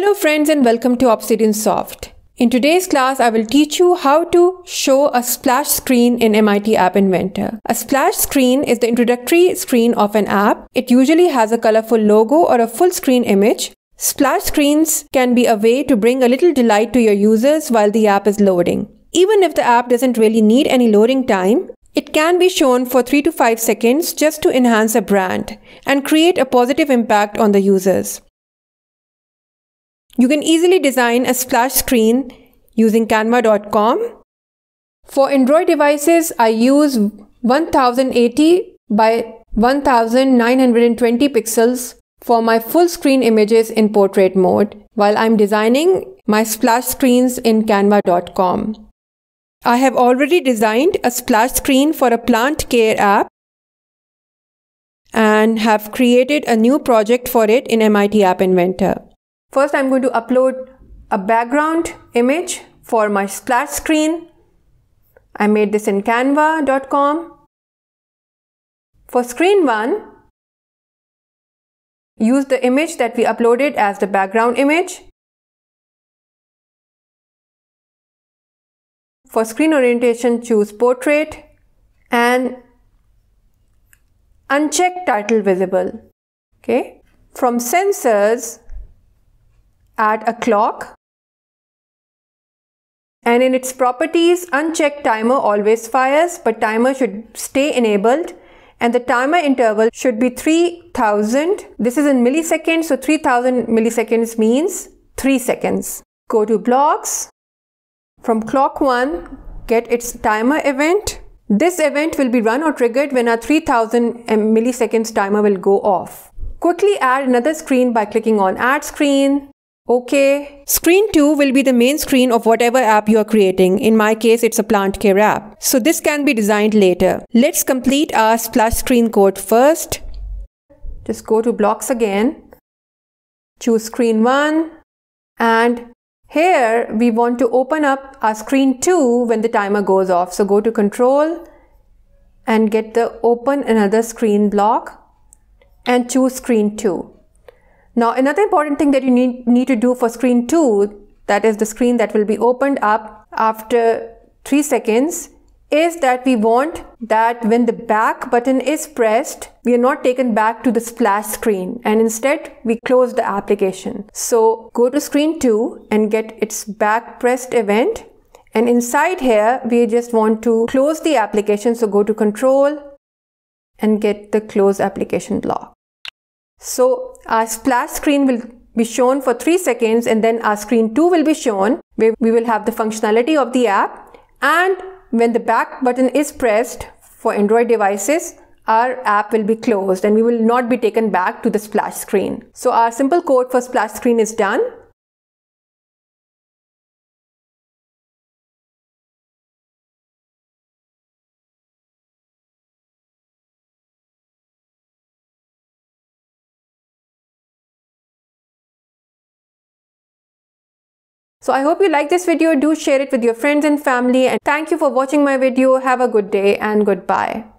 Hello friends and welcome to Obsidian Soft. In today's class, I will teach you how to show a splash screen in MIT App Inventor. A splash screen is the introductory screen of an app. It usually has a colorful logo or a full screen image. Splash screens can be a way to bring a little delight to your users while the app is loading. Even if the app doesn't really need any loading time, it can be shown for 3 to 5 seconds just to enhance a brand and create a positive impact on the users. You can easily design a splash screen using canva.com. For Android devices, I use 1080 by 1920 pixels for my full screen images in portrait mode while I'm designing my splash screens in canva.com. I have already designed a splash screen for a plant care app and have created a new project for it in MIT App Inventor. First, I'm going to upload a background image for my splash screen. I made this in canva.com. For screen 1, use the image that we uploaded as the background image. For screen orientation, choose portrait and uncheck title visible. Okay. From sensors, add a clock. And in its properties, uncheck timer always fires, but timer should stay enabled and the timer interval should be 3000. This is in milliseconds, so 3000 milliseconds means 3 seconds. Go to blocks. From clock 1, get its timer event. This event will be run or triggered when our 3000 milliseconds timer will go off. Quickly add another screen by clicking on add screen. Okay. Screen 2 will be the main screen of whatever app you are creating. In my case, it's a plant care app. So this can be designed later. Let's complete our splash screen code first. Just go to blocks again. Choose screen 1 and here we want to open up our screen 2 when the timer goes off. So go to control and get the open another screen block and choose screen 2. Now, another important thing that you need, need to do for screen 2, that is the screen that will be opened up after 3 seconds, is that we want that when the back button is pressed, we are not taken back to the splash screen and instead we close the application. So go to screen 2 and get its back pressed event and inside here we just want to close the application. So go to control and get the close application block. So our splash screen will be shown for 3 seconds and then our screen 2 will be shown where we will have the functionality of the app and when the back button is pressed for Android devices, our app will be closed and we will not be taken back to the splash screen. So our simple code for splash screen is done. So I hope you like this video. Do share it with your friends and family and thank you for watching my video. Have a good day and goodbye.